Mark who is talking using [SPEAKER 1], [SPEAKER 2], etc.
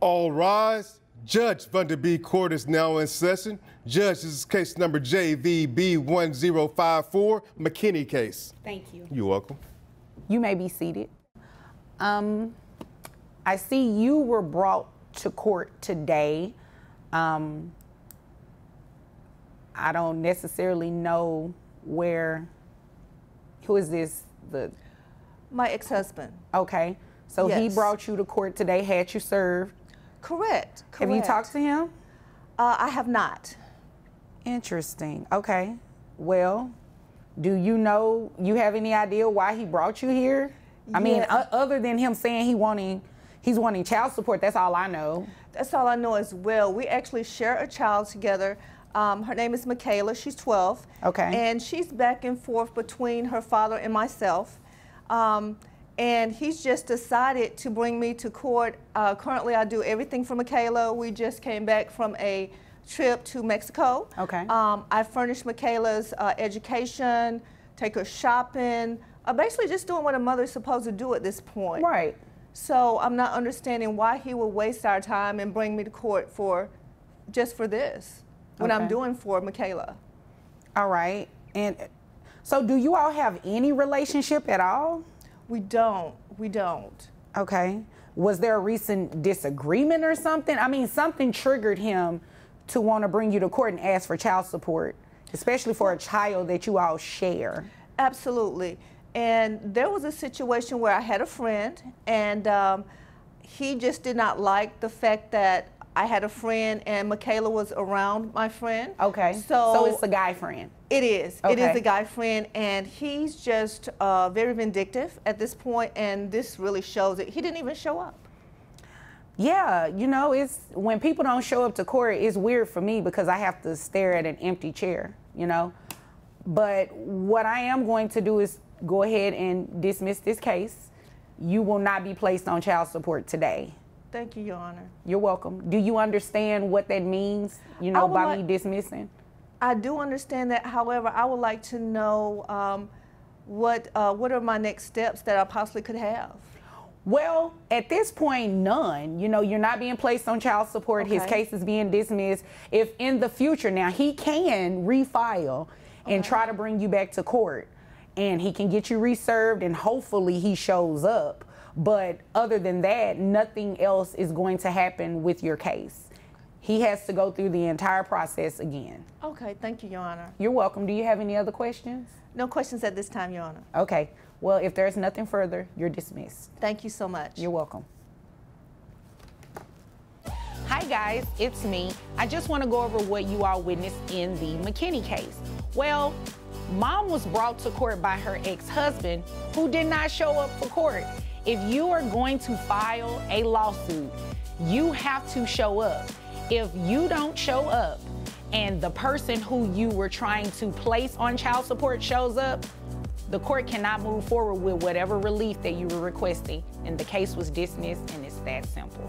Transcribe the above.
[SPEAKER 1] All rise. Judge Vonda B. Court is now in session. Judge, this is case number JVB1054, McKinney case.
[SPEAKER 2] Thank you.
[SPEAKER 1] You're welcome.
[SPEAKER 2] You may be seated. Um, I see you were brought to court today. Um, I don't necessarily know where, who is this? The
[SPEAKER 3] My ex-husband.
[SPEAKER 2] Okay, so he brought you to court today, had you served.
[SPEAKER 3] Correct. correct.
[SPEAKER 2] Have you talked to him?
[SPEAKER 3] Uh, I have not.
[SPEAKER 2] Interesting. Okay. Well, do you know, you have any idea why he brought you here? I mean,
[SPEAKER 3] Yeah.
[SPEAKER 2] other than him saying he wanting, he's wanting child support, that's all I know.
[SPEAKER 3] That's all I know as well. We actually share a child together. Um, her name is Micaela. She's 12.
[SPEAKER 2] Okay.
[SPEAKER 3] And she's back and forth between her father and myself. Um, and he's just decided to bring me to court. Uh, currently, I do everything for Micaela. We just came back from a trip to Mexico.
[SPEAKER 2] Okay.
[SPEAKER 3] Um, I furnish Micaela's uh, education, take her shopping, uh, basically just doing what a mother's supposed to do at this point.
[SPEAKER 2] Right.
[SPEAKER 3] So I'm not understanding why he would waste our time and bring me to court for just for this when I'm doing for Micaela.
[SPEAKER 2] All right. And so do you all have any relationship at all?
[SPEAKER 3] We don't. We don't.
[SPEAKER 2] Okay. Was there a recent disagreement or something? I mean, something triggered him to want to bring you to court and ask for child support, especially for a child that you all share.
[SPEAKER 3] Absolutely. And there was a situation where I had a friend, and um, he just did not like the fact that I had a friend and Micaela was around my friend.
[SPEAKER 2] Okay.
[SPEAKER 3] So,
[SPEAKER 2] so it's a guy friend.
[SPEAKER 3] It is. It is
[SPEAKER 2] Okay.
[SPEAKER 3] a guy friend, and he's just uh, very vindictive at this point, and this really shows it. He didn't even show up.
[SPEAKER 2] Yeah, you know, it's when people don't show up to court, it's weird for me because I have to stare at an empty chair, you know. But what I am going to do is go ahead and dismiss this case. You will not be placed on child support today.
[SPEAKER 3] Thank you, Your Honor.
[SPEAKER 2] You're welcome. Do you understand what that means, you know, by
[SPEAKER 3] like-
[SPEAKER 2] me dismissing?
[SPEAKER 3] I do understand that. However, I would like to know um, what uh, what are my next steps that I possibly could have.
[SPEAKER 2] Well, at this point, none. You know, you're not being placed on child support. His case is being dismissed. If in the future, now he can refile and try to bring you back to court, and he can get you reserved, and hopefully he shows up. But other than that, nothing else is going to happen with your case. He has to go through the entire process again.
[SPEAKER 3] Okay, thank you, Your Honor.
[SPEAKER 2] You're welcome. Do you have any other questions?
[SPEAKER 3] No questions at this time, Your Honor.
[SPEAKER 2] Okay. Well, if there's nothing further, you're dismissed.
[SPEAKER 3] Thank you so much.
[SPEAKER 2] You're welcome. Hi guys, it's me. I just want to go over what you all witnessed in the McKinney case. Well, mom was brought to court by her ex-husband who did not show up for court. If you are going to file a lawsuit, you have to show up. If you don't show up and the person who you were trying to place on child support shows up, the court cannot move forward with whatever relief that you were requesting, and the case was dismissed, and it's that simple.